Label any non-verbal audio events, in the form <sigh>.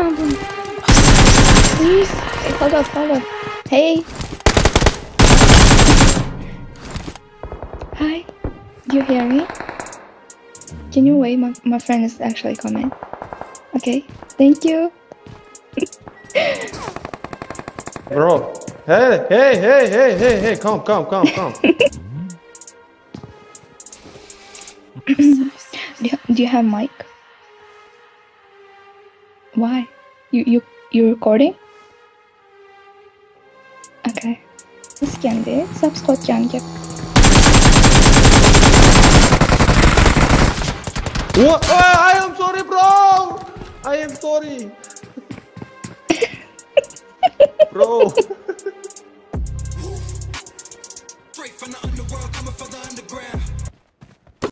ampun. Please, hey, hold up, hold up. Hey. Hi, do you hear me? Can you wait? My, my friend is actually coming. Okay, thank you. <laughs> Bro. Hey, hey, hey, hey, hey, hey, come, come, come, come. <laughs> do, you, do you have mic? Why? You you you recording? Okay. Terus kian deh, subscribe kian kian. What? Oh, I am sorry, bro. I am sorry. bro. Straight from the underworld, coming from the underground.